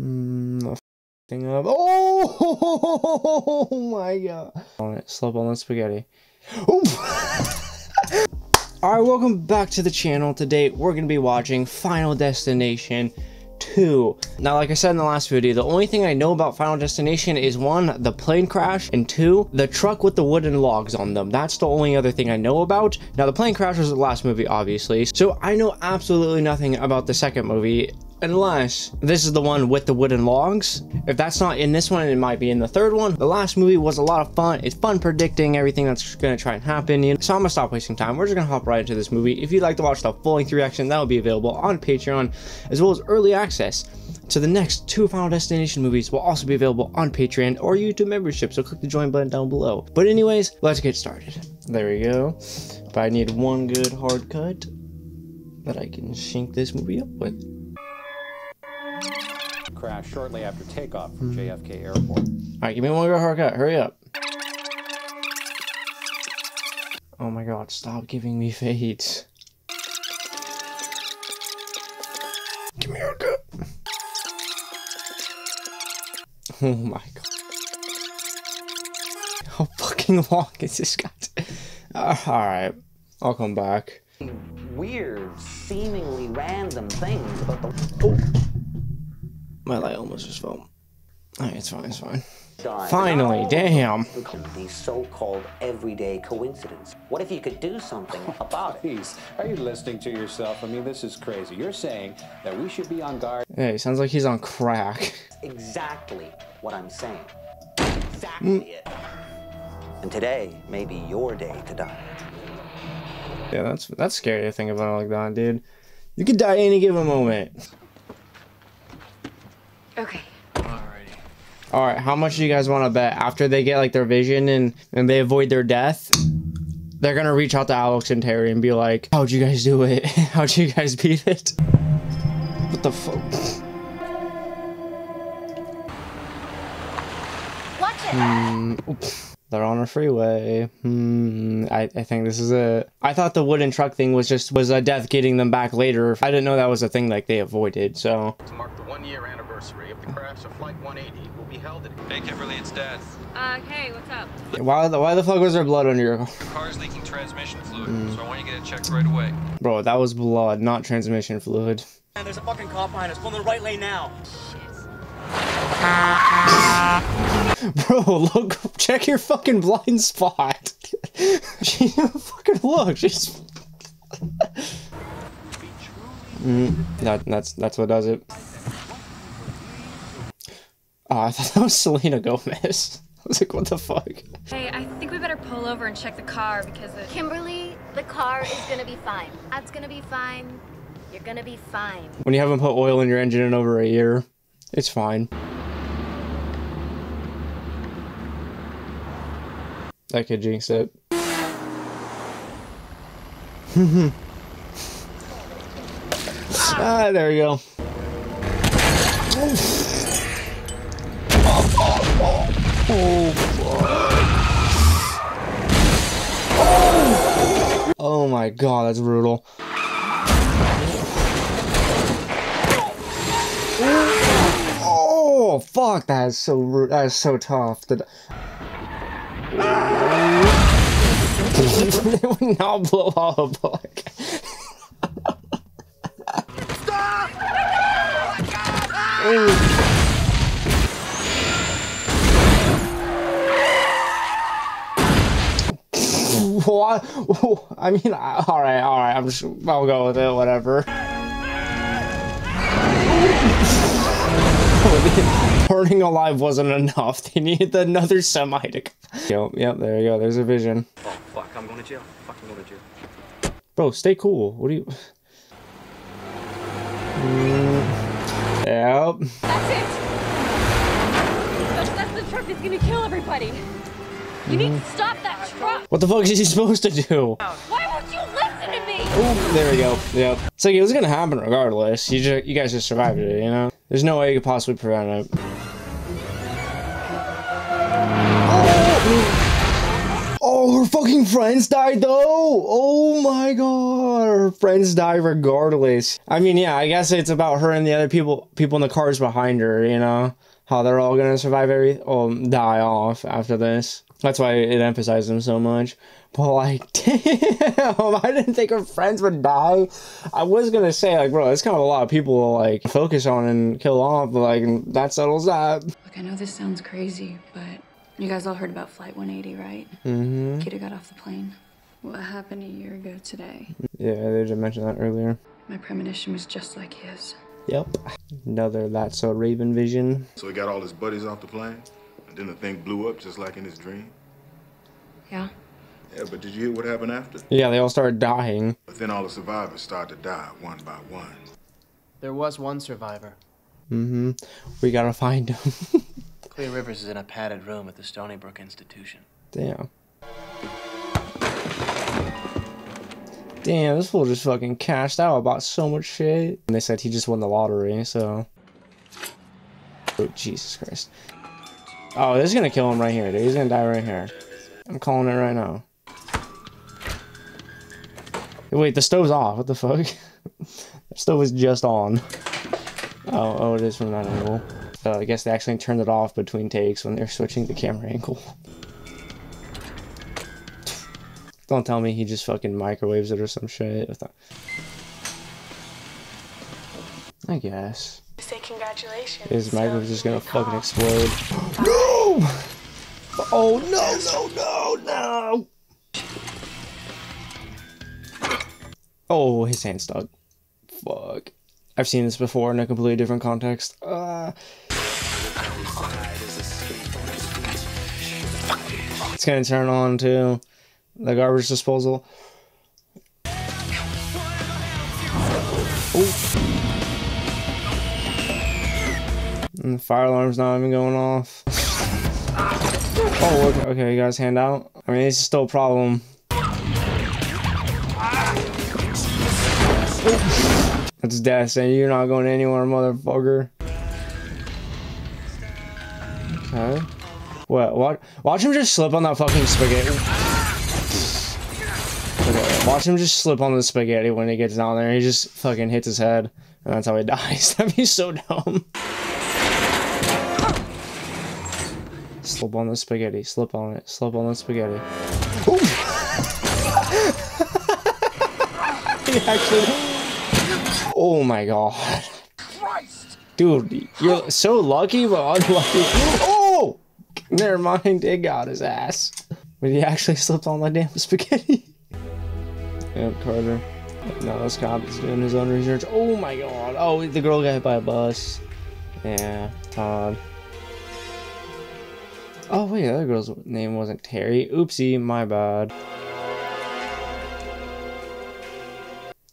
Mm, up. Oh, my god. On it, slip on the spaghetti. Alright, welcome back to the channel. Today, we're going to be watching Final Destination 2. Now, like I said in the last video, the only thing I know about Final Destination is one, the plane crash, and two, the truck with the wooden logs on them. That's the only other thing I know about. Now, the plane crash was the last movie, obviously, so I know absolutely nothing about the second movie, unless this is the one with the wooden logs. If that's not in this one, it might be in the third one. The last movie was a lot of fun. It's fun predicting everything that's gonna try and happen. You know? So I'm gonna stop wasting time. We're just gonna hop right into this movie. If you'd like to watch the full length reaction, that will be available on Patreon, as well as early access to the next two Final Destination movies will also be available on Patreon or YouTube membership. So click the join button down below. But anyways, let's get started. There we go. But I need one good hard cut that I can sync this movie up with crash shortly after takeoff from JFK Airport. All right, give me one more haircut. Hurry up. Oh my god, stop giving me fades. Give me a haircut. Oh my god. How fucking long is this guy? Uh, Alright, I'll come back. Weird, seemingly random things about the. Oh. My light almost just fell. Alright, it's fine, it's fine. Finally, damn. These so-called everyday coincidence. What if you could do something about it? Please, are you listening to yourself? I mean, this is crazy. You're saying that we should be on guard. Hey, sounds like he's on crack. Exactly what I'm saying. Exactly mm. it. And today may be your day to die. Yeah, that's that's scary to think about like that, dude. You could die any given moment. Okay. Alrighty. All right, how much do you guys want to bet after they get like their vision and and they avoid their death? They're gonna reach out to Alex and Terry and be like, "How'd you guys do it? How'd you guys beat it?" What the fuck? Watch it. Mm, they're on a freeway. Hmm. I, I think this is it. I thought the wooden truck thing was just was a death getting them back later. I didn't know that was a thing like they avoided. So. To mark the one year anniversary of the crash of Flight 180 will be held at. Hey Kimberly, it's Dad. Uh, hey, what's up? Why the why the fuck was there blood under your car? Your car's leaking transmission fluid, mm. so I want you to get it checked right away. Bro, that was blood, not transmission fluid. And there's a fucking cop behind us. pulling the right lane now. Bro, look, check your fucking blind spot. she fucking look, she's. mm, that, that's that's what does it. Oh, I thought that was Selena Gomez. I was like, what the fuck? Hey, I think we better pull over and check the car because it... Kimberly, the car is gonna be fine. That's gonna be fine. You're gonna be fine. When you haven't put oil in your engine in over a year, it's fine. That could jinx it. ah, there we go. Oh, oh my god, that's brutal. Oh fuck, that is so rude that is so tough. It would not blow all up like. Stop! what? I mean, all right, all right. I'm just. I'll go with it. Whatever. Burning alive wasn't enough. They needed another semi to. Yep, yep. There you go. There's a vision. Oh fuck! I'm going to jail. Fucking going to jail. Bro, stay cool. What do you? Mm, yep. That's it. That's, that's the truck that's gonna kill everybody. You need to stop that truck. What the fuck is he supposed to do? Why won't you listen to me? Ooh, there we go. Yep. It's like it was gonna happen regardless. You just, you guys just survived it, you know. There's no way you could possibly prevent it. Oh, oh Her fucking friends died though. Oh my god, her friends die regardless. I mean, yeah, I guess it's about her and the other people, people in the cars behind her. You know how they're all gonna survive every, or die off after this. That's why it emphasizes them so much. But like, damn, I didn't think her friends would die. I was gonna say like, bro, that's kind of a lot of people to like focus on and kill off, but like that settles that. Look, I know this sounds crazy, but you guys all heard about Flight 180, right? Mm-hmm. Kiddo got off the plane. What happened a year ago today? Yeah, they did mention that earlier. My premonition was just like his. Yep. Another that's a Raven vision. So he got all his buddies off the plane, and then the thing blew up just like in his dream. Yeah. Yeah, but did you hear what happened after? Yeah, they all started dying. But then all the survivors started to die one by one. There was one survivor. Mm-hmm. We gotta find him. Clear Rivers is in a padded room at the Stony Brook Institution. Damn. Damn, this fool just fucking cashed out about so much shit. And they said he just won the lottery, so. Oh, Jesus Christ. Oh, this is gonna kill him right here, dude. He's gonna die right here. I'm calling it right now. Wait, the stove's off. What the fuck? the stove is just on. Oh, oh, it is from that angle. I guess they actually turned it off between takes when they're switching the camera angle. Don't tell me he just fucking microwaves it or some shit. I guess. Say congratulations. His microwave just gonna fucking explode. No! Oh no no no no! Oh, his hand stuck. Fuck. I've seen this before in a completely different context. Uh, it's gonna turn on to the garbage disposal. And the fire alarm's not even going off. Oh, okay, okay, you guys hand out. I mean, this is still a problem. That's death, and you're not going anywhere, motherfucker. Okay. What? What? Watch him just slip on that fucking spaghetti. Okay, watch him just slip on the spaghetti when he gets down there. He just fucking hits his head, and that's how he dies. That'd be so dumb. Slip on the spaghetti. Slip on it. Slip on the spaghetti. he actually. Oh my god. Christ! Dude, you're so lucky, but unlucky. Oh! Never mind, it got his ass. But he actually slipped on the damn spaghetti. yep, Carter. No, this cop is doing his own research. Oh my god. Oh, the girl got hit by a bus. Yeah, Todd. Oh wait, the other girl's name wasn't Terry. Oopsie, my bad.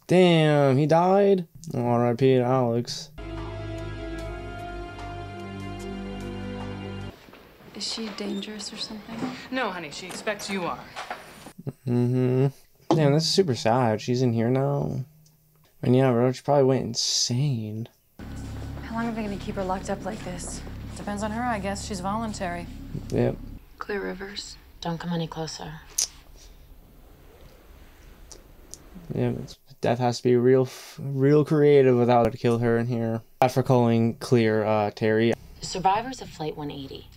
Damn, he died? R.I.P. Alex. Is she dangerous or something? No, honey, she expects you are. Mm-hmm. Damn, this is super sad. She's in here now. And yeah, bro, she probably went insane. How long are they gonna keep her locked up like this? Depends on her, I guess. She's voluntary. Yep. Clear Rivers. Don't come any closer. Yeah, it's, death has to be real, real creative without it to kill her in here. After calling clear, uh, Terry. The survivors of Flight 180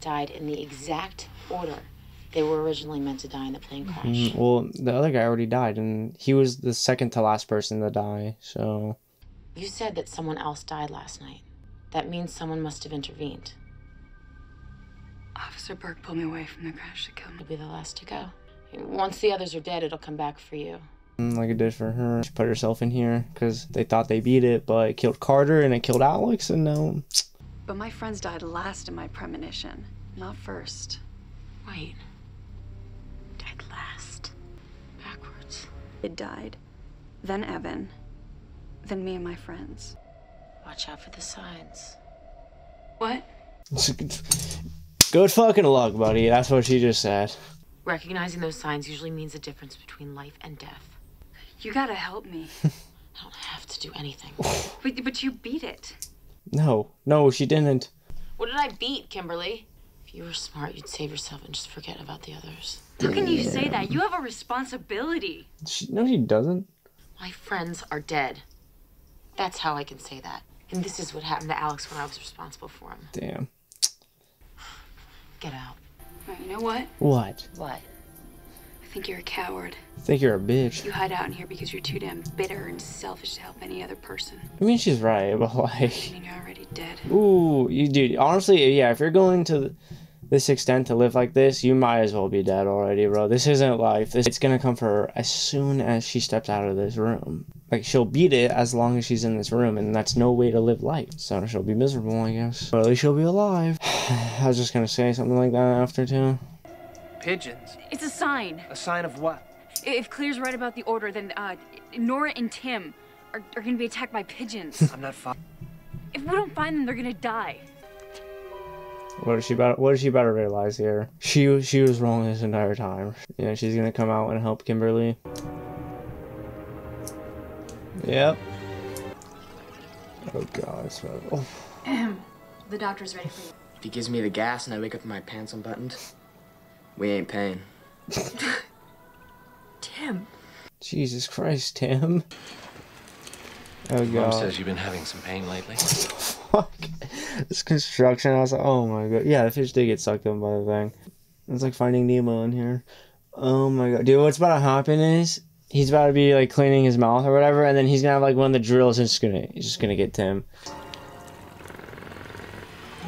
died in the exact order they were originally meant to die in the plane crash. Mm, well, the other guy already died, and he was the second to last person to die. So. You said that someone else died last night. That means someone must have intervened. Officer Burke pulled me away from the crash to kill me. You'll be the last to go. Once the others are dead, it'll come back for you. Mm, Like it did for her. She put herself in here because they thought they beat it, but it killed Carter and it killed Alex, and now. But my friends died last in my premonition, not first. Wait. Died last. Backwards. It died. Then Evan. Then me and my friends. Watch out for the signs. What? Good fucking luck, buddy. That's what she just said. Recognizing those signs usually means the difference between life and death. You gotta help me. I don't have to do anything. but, but you beat it. No, no, she didn't. What did I beat, Kimberly? If you were smart, you'd save yourself and just forget about the others. How can you say that? You have a responsibility. She, no, she doesn't. My friends are dead. That's how I can say that. And this is what happened to Alex when I was responsible for him. Damn. Get out. Right, you know what? What? What? I think you're a coward. I think you're a bitch. You hide out in here because you're too damn bitter and selfish to help any other person. I mean, she's right, but like, And you're already dead. ooh, you dude. Honestly, yeah, if you're going to this extent to live like this, you might as well be dead already, bro. This isn't life. This, it's gonna come for her as soon as she steps out of this room. Like she'll beat it as long as she's in this room, and that's no way to live life. So she'll be miserable, I guess. But at least she'll be alive. I was just gonna say something like that after too. Pigeons. It's a sign. A sign of what? If Clear's right about the order, then uh, Nora and Tim are, are gonna be attacked by pigeons. I'm not fine. if we don't find them, they're gonna die. What is she about? What is she about to realize here? She she was wrong this entire time. Yeah, she's gonna come out and help Kimberly. Yep. Oh god, it's bad. Oh. The doctor's ready for you. If he gives me the gas and I wake up with my pants unbuttoned, we ain't paying. Tim. Jesus Christ, Tim. Oh Mom says you've been having some pain lately. Fuck. This construction, I was like, oh my god. Yeah, the fish did get sucked up by the thing. It's like finding Nemo in here. Oh my god. Dude, what's about to happen is he's about to be like cleaning his mouth or whatever, and then he's gonna have like one of the drills and just gonna he's just gonna get Tim.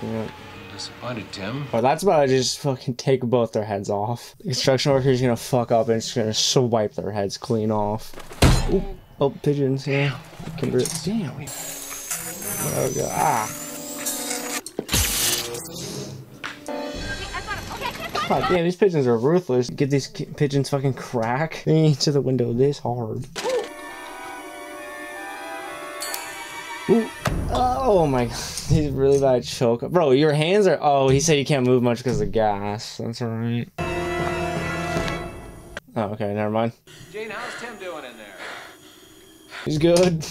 Yeah. Disappointed, Tim. Oh, that's about to just fucking take both their heads off. The construction worker's gonna fuck up and it's gonna swipe their heads clean off. Ooh. Oh, pigeons, yeah. Kimber- Damn. Oh god. Ah. God damn, these pigeons are ruthless. Get these pigeons fucking crack into the window this hard. Ooh. Oh my god, he's really bad choke. Bro, your hands are. Oh, he said you can't move much because of gas. That's alright. Oh, okay, never mind. Jane, how's Tim doing in there? He's good.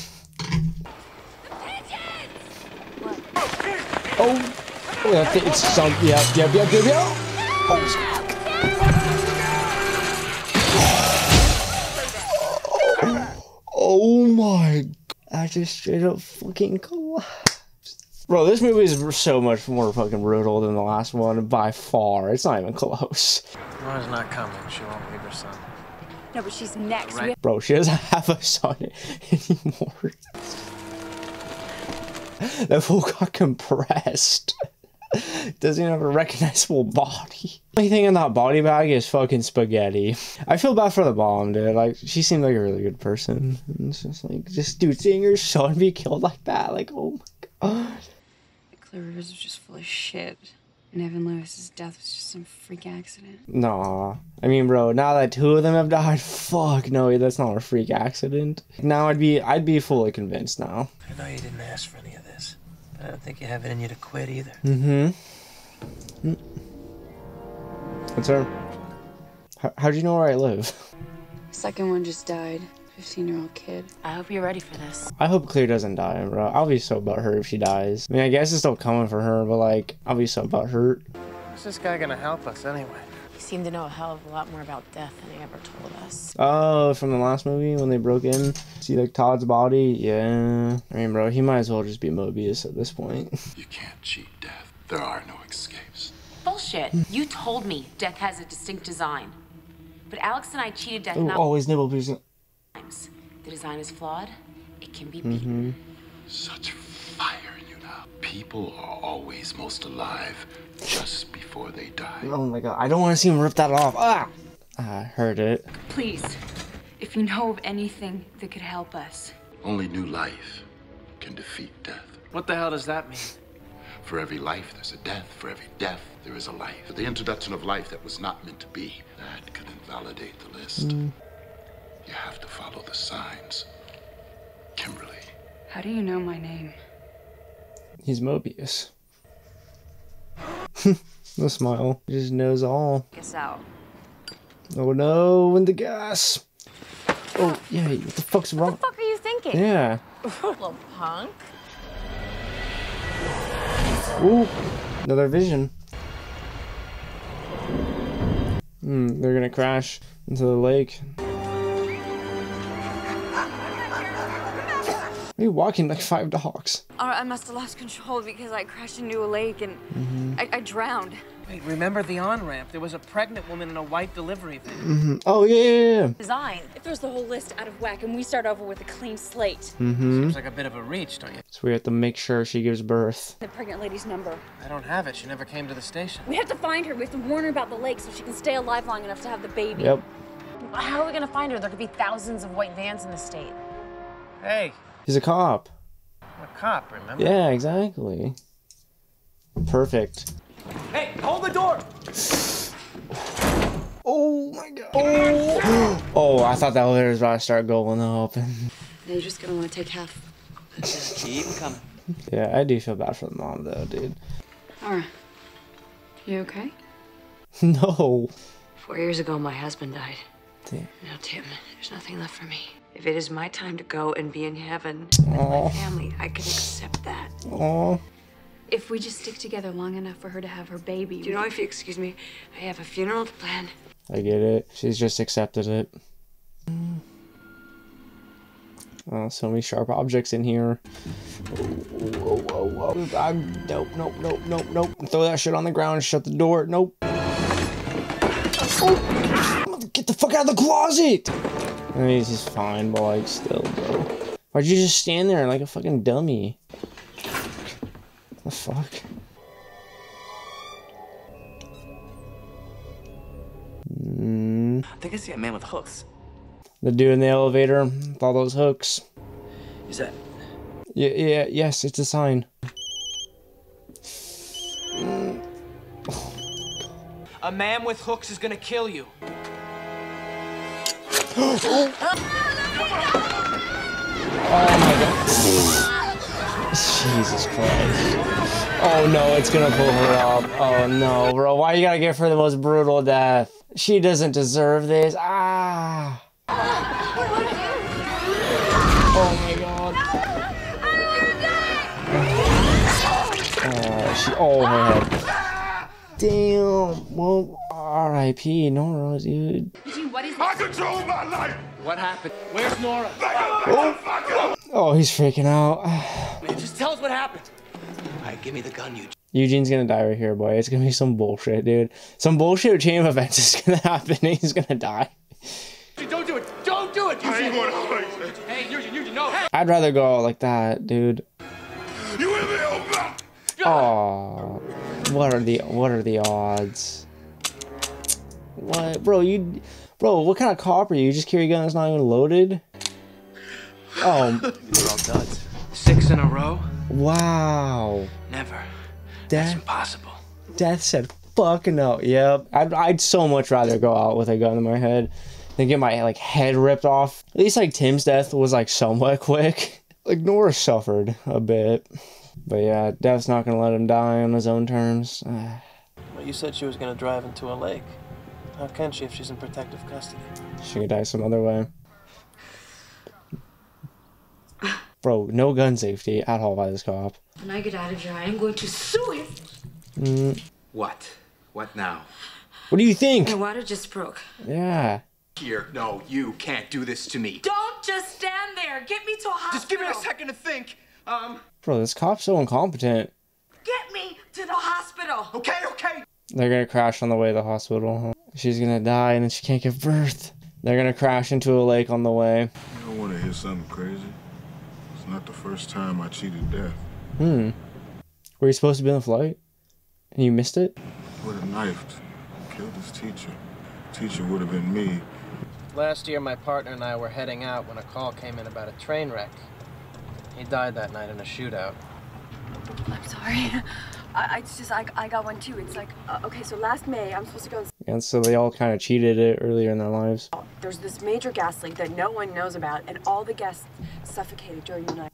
Oh, oh yeah, it's some. Yep, yep, yep, yep, yep. Oh my. I just straight up fucking collapsed. Bro, this movie is so much more fucking brutal than the last one by far. It's not even close. Nora's not coming. She won't leave her son. No, but she's next. Right. Bro, she doesn't have a son anymore. That fool got compressed. Doesn't even have a recognizable body. Only thing in that body bag is fucking spaghetti. I feel bad for the mom, dude. Like, she seemed like a really good person. And it's just like, just, dude, seeing your son be killed like that, like, oh my god. Clear Rivers was just full of shit. And Evan Lewis's death was just some freak accident. Nah. I mean, bro, now that two of them have died, fuck, no, that's not a freak accident. Now I'd be, I'd be fully convinced now. I know you didn't ask for any of this, but I don't think you have it in you to quit either. Mm-hmm. What's her? How, how'd you know where I live? Second one just died. 15 year old kid. I hope you're ready for this. I hope Clear doesn't die, bro. I'll be so about butthurt if she dies. I mean, I guess it's still coming for her, but like, I'll be so about butthurt. How's this guy gonna help us anyway? He seemed to know a hell of a lot more about death than he ever told us. Oh, from the last movie when they broke in, see like Todd's body. Yeah, I mean, bro, he might as well just be Mobius at this point. You can't cheat death. There are no escapes. Bullshit. You told me death has a distinct design. But Alex and I cheated death Ooh, not oh, his nipple piercing. Times. The design is flawed. It can be Mm-hmm. Such fire you now. People are always most alive just before they die. Oh my god, I don't want to see him rip that off. Ah, I heard it. Please, if you know of anything that could help us. Only new life can defeat death. What the hell does that mean? For every life, there's a death. For every death, there is a life. For the introduction of life that was not meant to be, that could invalidate the list. Mm. You have to follow the signs. Kimberly. How do you know my name? He's Mobius. the smile. He just knows all. Guess out. Oh no, in the gas. Oh, yeah, what the fuck's wrong? What the fuck are you thinking? Yeah. Little punk. Ooh, another vision. Hmm, they're gonna crash into the lake. Are you walking like five dogs? I must have lost control because I crashed into a lake and I, I drowned. Wait, remember the on-ramp? There was a pregnant woman in a white delivery van. hmm Oh yeah, yeah, yeah. Design. It throws the whole list out of whack, and we start over with a clean slate. Mm-hmm. Seems like a bit of a reach, don't you? So we have to make sure she gives birth. The pregnant lady's number. I don't have it. She never came to the station. We have to find her. We have to warn her about the lake so she can stay alive long enough to have the baby. Yep. How are we gonna find her? There could be thousands of white vans in the state. Hey, He's a cop. I'm a cop, remember? Yeah, exactly. Perfect. Hey, hold the door! Oh my god. Oh, oh I thought that elevator was about to start going up. Now you're just gonna want to take half. Keep 'em coming. yeah, I do feel bad for the mom though, dude. Alright. You okay? No. Four years ago, my husband died. Damn. Now, Tim, there's nothing left for me. If it is my time to go and be in heaven with Aw. my family, I can accept that. Oh. If we just stick together long enough for her to have her baby. Do you know, if you excuse me, I have a funeral to plan. I get it. She's just accepted it. Oh, so many sharp objects in here. Oh, oh, oh, oh. I'm, nope, nope, nope, nope, nope. Throw that shit on the ground. Shut the door. Nope. Oh. Get the fuck out of the closet! I mean, he's fine, but like, still, bro. Why'd you just stand there like a fucking dummy? The fuck? Mm. I think I see a man with hooks. The dude in the elevator with all those hooks. Is that Yeah, yeah, yes, it's a sign. A man with hooks is gonna kill you. Oh my god. Jesus Christ. Oh no, it's gonna pull her up. Oh no, bro. Why you gotta give her the most brutal death? She doesn't deserve this. Ah. Oh my god. Oh, she, oh, her head. Damn. Well, R.I.P. Nora, dude. What is I control my life! What happened? Where's Nora? Oh, oh he's freaking out. Man, just tell us what happened. Alright, give me the gun, you. Eugene's gonna die right here, boy. It's gonna be some bullshit, dude. Some bullshit chain of events is gonna happen and he's gonna die. Don't do it! Don't do it! I ain't going to place. Hey, Eugene, Eugene, no! Hey! I'd rather go like that, dude. You in the open? Oh, what are the what are the odds? What, bro? You, bro? What kind of cop are you? You just carry a gun that's not even loaded? Oh, We're all duds. Six in a row? wow. Never. That's impossible. Death said, "Fucking no." Yep. I'd, I'd so much rather go out with a gun in my head than get my like head ripped off. At least like Tim's death was like somewhat quick. Like Nora suffered a bit, but yeah, Death's not gonna let him die on his own terms. Well, you said she was gonna drive into a lake. How can she if she's in protective custody? She could die some other way. Bro, no gun safety at all by this cop. When I get out of here, I am going to sue him. Mm, What? What now? what do you think? My water just broke. Yeah. Here, no, you can't do this to me. Don't just stand there. Get me to a hospital. Just give me a second to think. Um, Bro, this cop's so incompetent. Get me to the hospital. okay, okay. They're gonna crash on the way to the hospital. She's gonna die and then she can't give birth. They're gonna crash into a lake on the way. You don't want to hear something crazy? It's not the first time I cheated death. Hmm. Were you supposed to be on the flight? And you missed it? Would have knifed, killed his teacher. Teacher would have been me. Last year, my partner and I were heading out when a call came in about a train wreck. He died that night in a shootout. I'm sorry. I, it's just I, I got one too. It's like uh, okay, so last May I'm supposed to go. And so they all kind of cheated it earlier in their lives. There's this major gas leak that no one knows about, and all the guests suffocated during the night.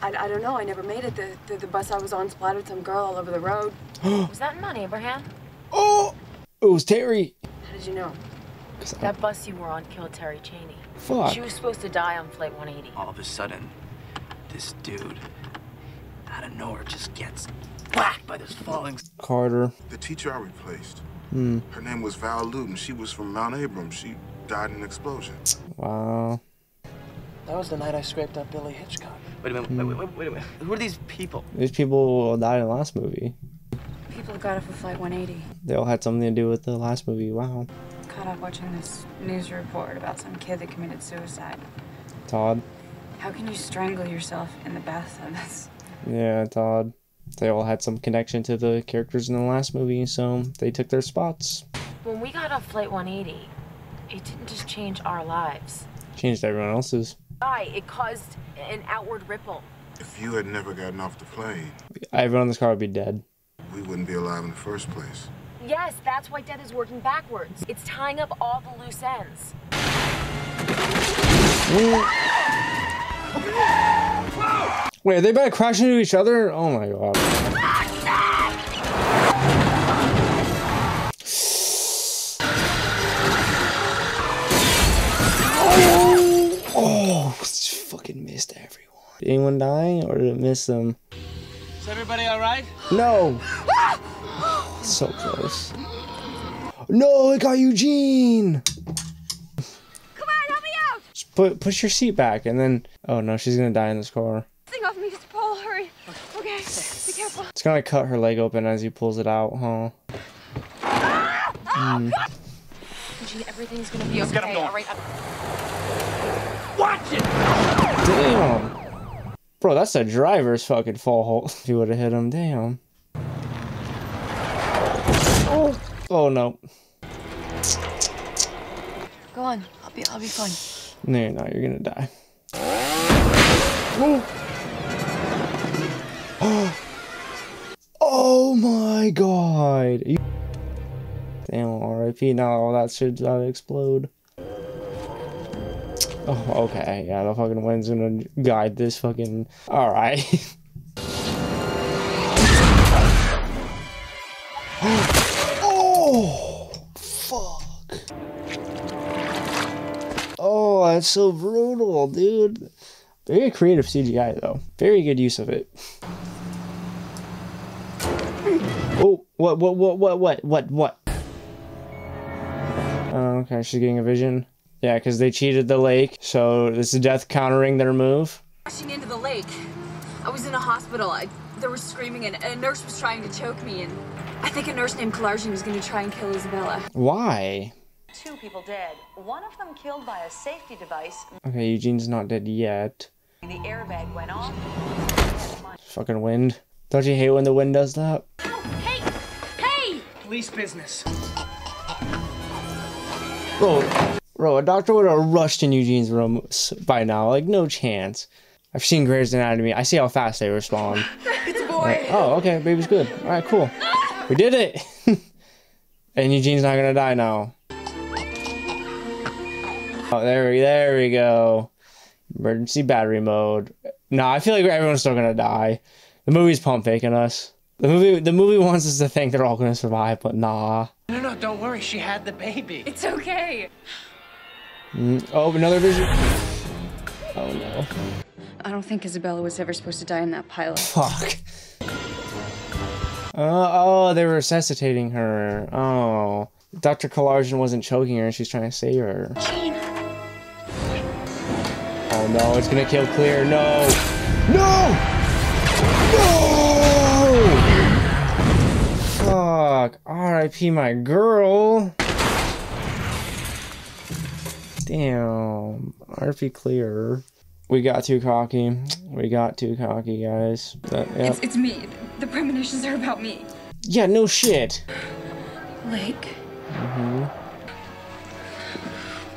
I, I don't know. I never made it. The, the the bus I was on splattered some girl all over the road. Was that not Abraham? Oh! It was Terry! How did you know? That bus you were on killed Terry Chaney. Fuck. She was supposed to die on flight 180. All of a sudden, this dude out of nowhere just gets whacked by this falling. Carter. The teacher I replaced, Hmm. Her name was Val Lewton. She was from Mount Abram. She died in an explosion. Wow. That was the night I scraped up Billy Hitchcock. Wait a minute, wait, wait, wait, wait a minute. Who are these people? These people died in the last movie. People got off of Flight 180. They all had something to do with the last movie. Wow. Caught up watching this news report about some kid that committed suicide. Todd. How can you strangle yourself in the bathtub? Yeah, Todd. They all had some connection to the characters in the last movie, so they took their spots. When we got off Flight 180, it didn't just change our lives. Changed everyone else's. Why? It caused an outward ripple. If you had never gotten off the plane, Everyone in this car would be dead. we wouldn't be alive in the first place. Yes, that's why death is working backwards. It's tying up all the loose ends. Wait, are they about to crash into each other? Oh my god. Oh, oh, just fucking missed everyone. Did anyone die or did it miss them? Is everybody all right? No. So close. No, it got Eugene. Come on, help me out! Just put push your seat back and then. Oh no, she's gonna die in this car. Thing off me, just Paul, hurry. Okay, be careful. It's gonna cut her leg open as he pulls it out, huh? Hmm. Eugene, everything's gonna be Let's get him going. All right. Watch it! Damn. Bro, that's a driver's fucking fault. If he would have hit him, damn. Oh, oh no. Go on. I'll be I'll be fine. No, you're not. You're gonna die. Oh. oh my god. You- Damn, RIP. Now all that shit's gotta explode. Oh, okay. Yeah, the fucking wind's gonna guide this fucking. Alright. oh! Fuck. Oh, that's so brutal, dude. Very creative CGI, though. Very good use of it. Oh, what, what, what, what, what, what, what? Oh, okay, she's getting a vision. Yeah, because they cheated the lake, so this is death countering their move. Rushing into the lake. I was in a hospital. I there was screaming and a nurse was trying to choke me and I think a nurse named Kalarjian was going to try and kill Isabella. Why? Two people dead. One of them killed by a safety device. Okay, Eugene's not dead yet. The airbag went off. Fucking wind. Don't you hate when the wind does that? Police business. Bro, bro, a doctor would have rushed in Eugene's room by now. Like, no chance. I've seen Grey's Anatomy. I see how fast they respond. It's a boy. Like, oh, okay, baby's good. All right, cool. We did it. and Eugene's not gonna die now. Oh, there we, there we go. Emergency battery mode. No, I feel like everyone's still gonna die. The movie's pump faking us. The movie, the movie wants us to think they're all gonna survive, but nah. No, no, don't worry. She had the baby. It's okay. Mm, oh, another vision. Oh no. I don't think Isabella was ever supposed to die in that pilot. Fuck. Uh, oh, they were resuscitating her. Oh. Dr. Kalarjian wasn't choking her and she's trying to save her. Oh no, it's gonna kill Clear. No! No! R.I.P. my girl. Damn. R.I.P. Clear. We got too cocky. We got too cocky, guys. That- yep. It's it's me. The premonitions are about me. Yeah, no shit. Lake. Mm-hmm.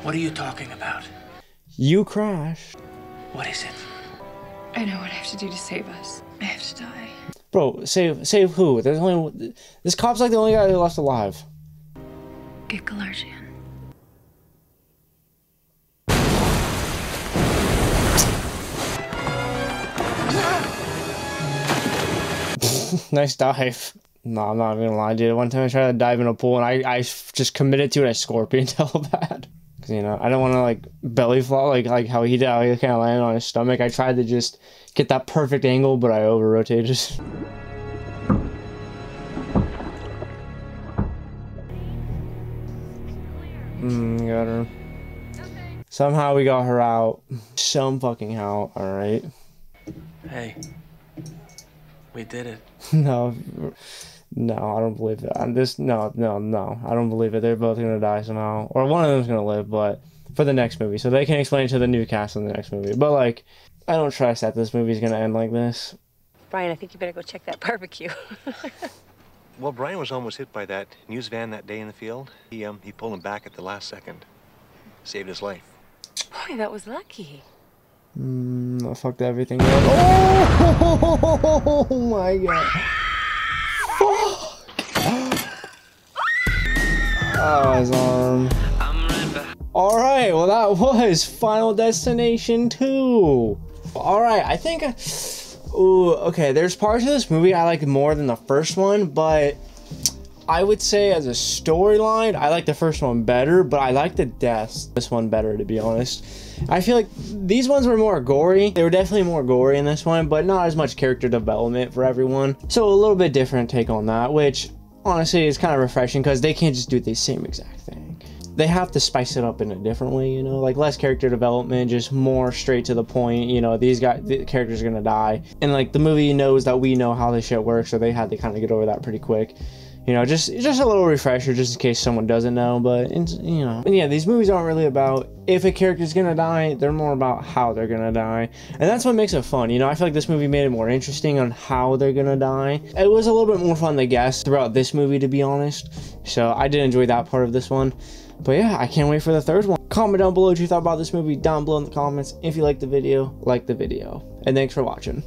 What are you talking about? You crashed. What is it? I know what I have to do to save us. I have to die. Bro, save save who? There's only this cop's like the only guy left alive. Get Kalarjian. nice dive. No, I'm not gonna lie, dude. One time I tried to dive in a pool and I, I just committed to it. I scorpion tail bad. Cause you know I don't want to like belly flop like like how he did. How he kind of landed on his stomach. I tried to just get that perfect angle, but I over rotated. Mm, get her. Somehow we got her out. Some fucking how, alright. Hey. We did it. no. No, I don't believe that. I'm this no, no, no. I don't believe it. They're both gonna die somehow. Or one of them's gonna live, but for the next movie. So they can explain to the new cast in the next movie. But like I don't trust that this movie's gonna end like this. Brian, I think you better go check that barbecue. well, Brian was almost hit by that news van that day in the field. He um he pulled him back at the last second. Saved his life. Boy, that was lucky. Mm, I fucked everything up. Oh, oh my god. His. Um, alright, well that was Final Destination 2. Alright, I think... Ooh, okay, there's parts of this movie I like more than the first one, but... I would say as a storyline, I like the first one better, but I like the deaths this one better, to be honest. I feel like these ones were more gory. They were definitely more gory in this one, but not as much character development for everyone. So a little bit different take on that, which honestly it's kind of refreshing because they can't just do the same exact thing. They have to spice it up in a different way, you know, like less character development, just more straight to the point. You know, these guys, the characters are gonna die, and like the movie knows that we know how this shit works, so they had to kind of get over that pretty quick you know, just just a little refresher, just in case someone doesn't know. But you know, and yeah, these movies aren't really about if a character's gonna die; they're more about how they're gonna die, and that's what makes it fun. You know, I feel like this movie made it more interesting on how they're gonna die. It was a little bit more fun to guess throughout this movie, to be honest. So I did enjoy that part of this one. But yeah, I can't wait for the third one. Comment down below what you thought about this movie down below in the comments. If you liked the video, like the video. And thanks for watching.